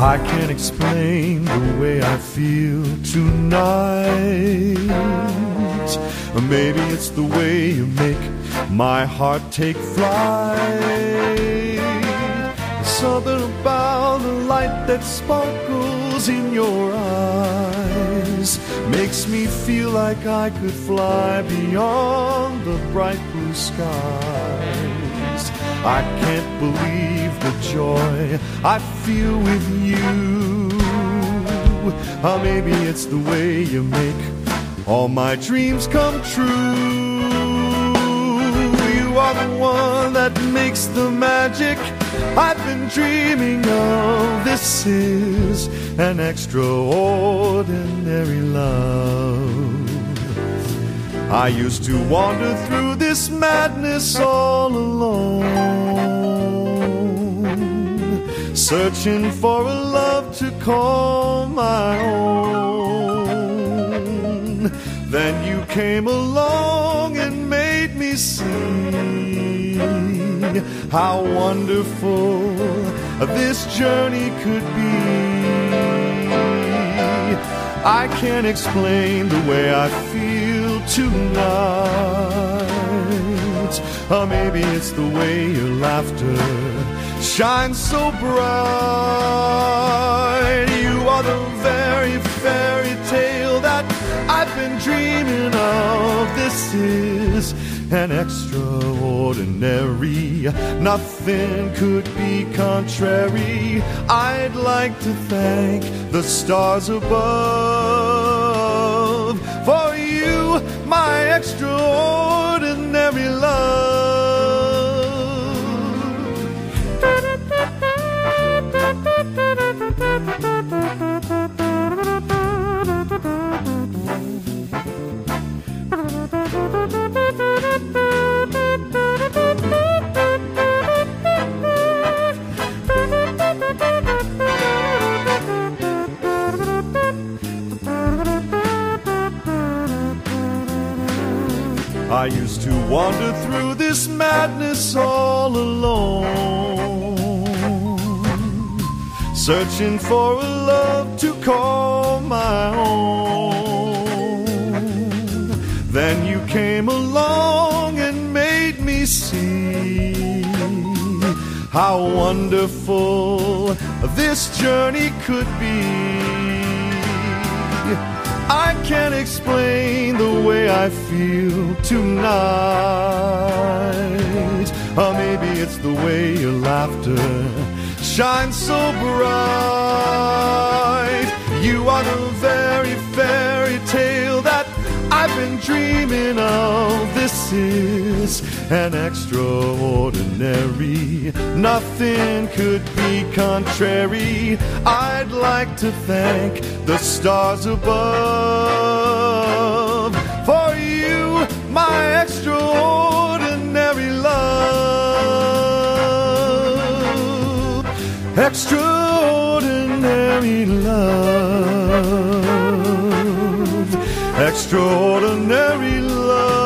I can't explain the way I feel tonight. Maybe it's the way you make my heart take flight. Something about the light that sparkles in your eyes makes me feel like I could fly beyond bright blue skies. I can't believe the joy I feel with you. Or maybe it's the way you make all my dreams come true. You are the one that makes the magic I've been dreaming of. This is an extraordinary love. I used to wander through this madness all alone, searching for a love to call my own. Then you came along and made me see how wonderful this journey could be. I can't explain the way I feel tonight. Or maybe it's the way your laughter shines so bright. You are the very fairy tale that I've been dreaming of. This is an extraordinary. Nothing could be contrary. I'd like to thank the stars above my extraordinary I used to wander through this madness all alone, searching for a love to call my own. Then you came along and made me see how wonderful this journey could be. I can't explain the way I feel tonight. Or maybe it's the way your laughter shines so bright. You are the very fairy tale that I've been dreaming of. This is an extraordinary. Nothing could be contrary. I'd like to thank the stars above Extraordinary love. Extraordinary love.